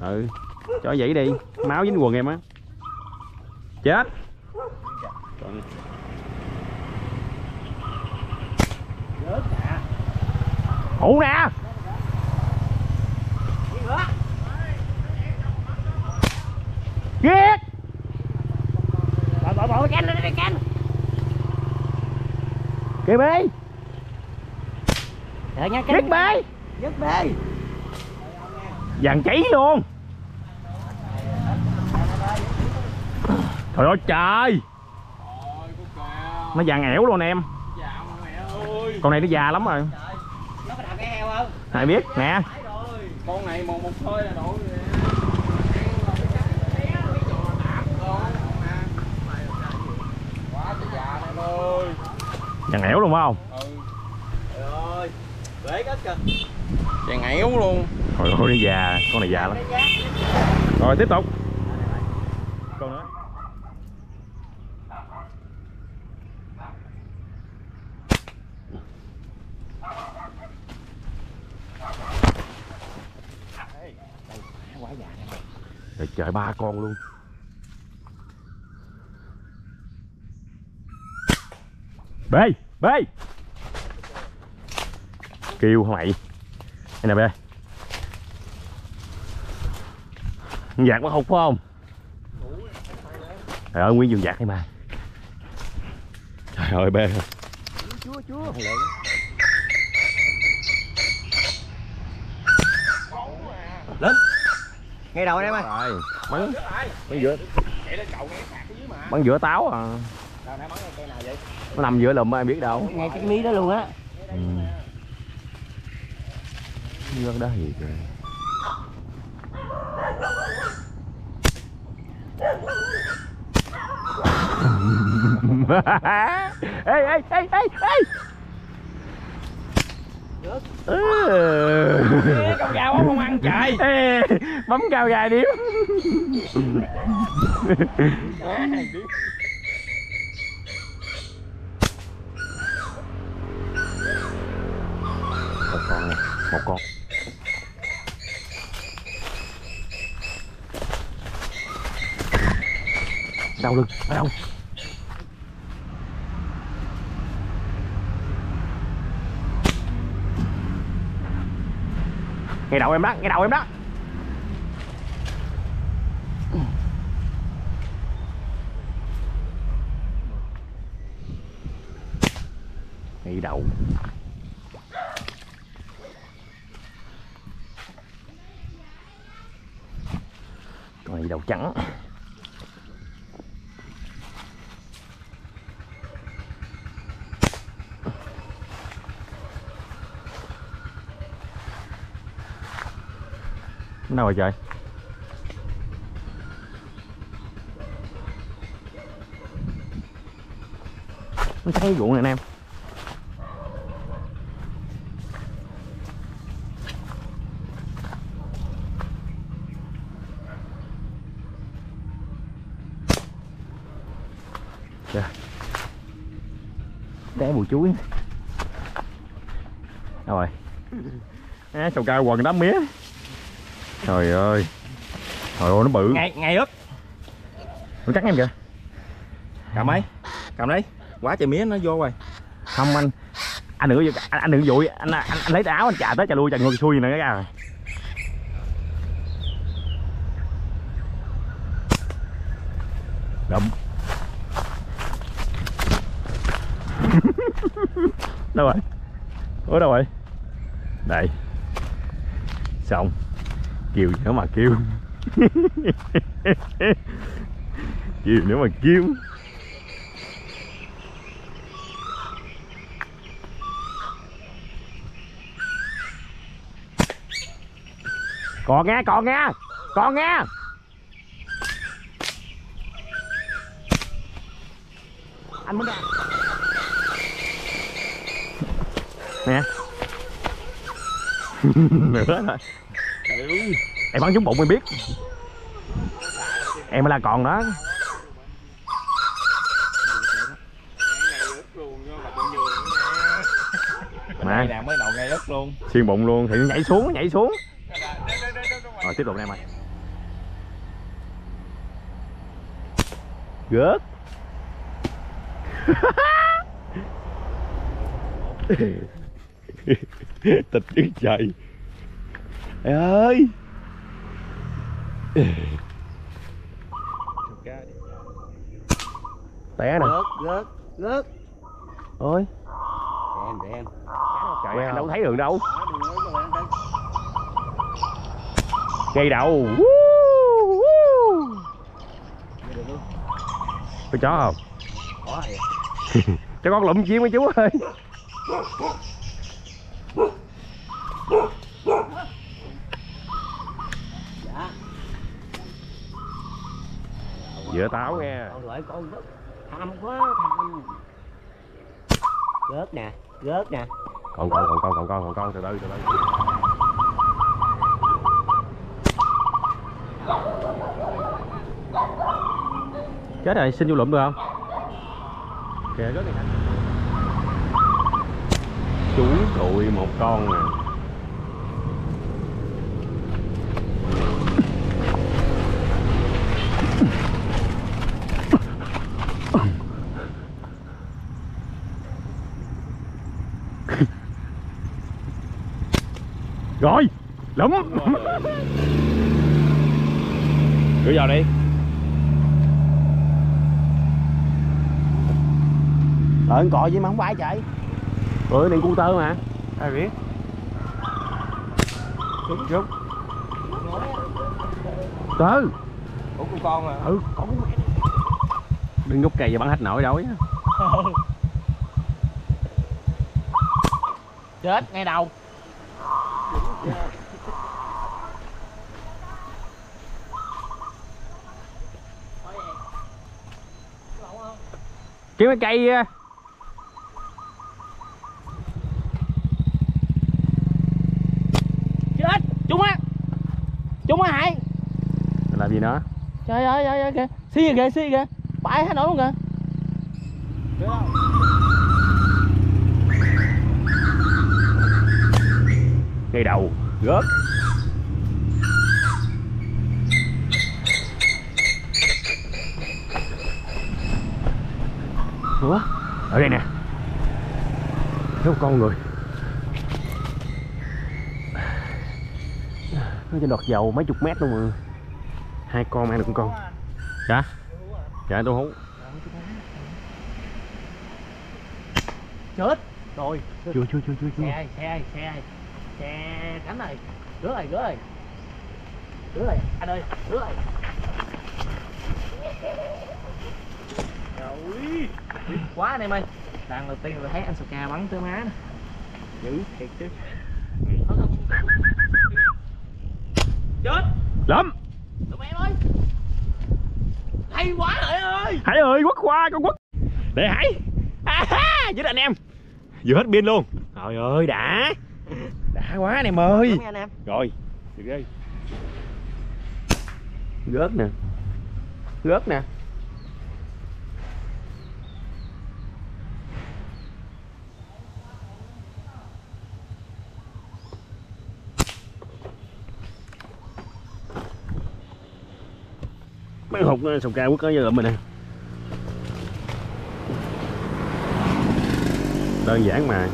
ừ. Cho vậy đi. Máu dính quần em á. Chết. Còn- ủ nè. Ghét bỏ bỏ bỏ canh đây canh kìa bê. Đợi nha ghét canh bê. Dứt bê vàng cháy luôn. Trời ơi, trời. Nó vàng ẻo luôn em. Con này nó già lắm rồi. Ai biết, nè. Con này một một thôi là đủ quá vàng ẻo luôn phải không? Ừ. trời ơi, bể hết kìa. Chàng ẻo luôn hồi ơi nó già, con này già lắm. Rồi, tiếp tục. Con nữa. Trời trời, ba con luôn. Bê bê. Kêu hả mày. Đây nè, bê. Giạc có hụt phải không? Trời ơi, nguyên vườn giạc đây mà. Trời ơi, bê. Chúa chúa Lên. Ngay đầu em ơi. Rồi, bắn. Bắn giữa Bắn giữa. Táo à. Nó nằm giữa lùm em biết đâu. Ngay cái mí đó luôn á. Ừ. Nước đó gì kìa ê ê ê ê ê! Ừ. con dao bóng không ăn chạy Ê, bấm cao dài điếu một con nè một con đau lưng. Ở đâu đầu em đó, nghe đầu em đó. Ngay đầu con đầu trắng. Đâu rồi trời? Nó chắc cái ruộng này anh em. Kìa. Đá bùi chuối. Đâu rồi. À, sầu cao quần đám mía. Trời ơi. Trời ơi nó bự. Ngày ngày ức Nó cắn em kìa. Cầm ấy cầm đấy quá trời mía nó vô rồi. Không anh Anh đừng có anh, anh đừng có dụi. Anh, anh, anh lấy áo anh chà tới chà lui chà ngược xuôi gì nữa cái rồi Đậm Đâu rồi? Ủa đâu rồi? Đây. Xong Kêu nữa mà kêu. Kêu nữa mà kêu. Còn nghe còn nghe còn nghe. Anh muốn ra nè. Nữa thôi em bắn trúng bụng em biết. Em mới là còn đó. Mà. Nè mới đầu ngay đất luôn. Xuyên bụng luôn thì nhảy xuống nhảy xuống. Rồi tiếp tục em ơi. Gớt. Tịch đứng trời Trời ơi. Té nè. Rớt, rớt, rớt. ôi. Để em, để em. trời anh đâu thấy đường đâu? Ngay đầu có chó không? Có cho con lụm chiên mấy chú ơi dựa táo nghe Con loại con rớt. Tham quá, tham. Rớt nè, rớt nè. còn con còn con còn con còn con từ từ từ từ chết rồi xin vô lụm được không kìa rớt này chú trụi một con nè rồi lụm đưa vào đi. Ờ, cọ gì mà không phải chạy. ừ này cu tơ mà. Ai biết. rút rút tơ. Ủa con con à? ừ con. Mẹ đừng rút cây và bắn hết nổi đâu á chết ngay đầu kiếm cái cây chết chúng á. Chúng á hại làm gì nữa? Trời ơi trời ơi kìa. Xi kìa xi kìa. Bãi hết nổi luôn kìa ngay đầu. Rớt ủa? Ở đây nè. Có một con người? Nó trên đọt dầu mấy chục mét luôn mà. Hai con ăn được con. Con dạ. Dạ tôi hú chết. Rồi. Chưa chưa chưa chưa chưa. Xe ai xe ai xe ai xe cánh này. Rửa này rửa này. Rửa này anh ơi rửa này. Rồi Biết quá anh em ơi. Lần đầu tiên tôi thấy anh Saka bắn tới má nè. Dữ thiệt chứ. Chết. Lắm. Tụi em ơi. Hay quá hỡi ơi. Hải ơi quất qua con quất. Để Hải à, ha, Với anh em. Vừa hết pin luôn. Trời ơi đã Đã quá anh em ơi. Đúng nha anh em. Rồi Được đi. Rớt nè. Rớt nè. Mấy hụt sầu ca quất ở giờ mình nè. Đơn giản mà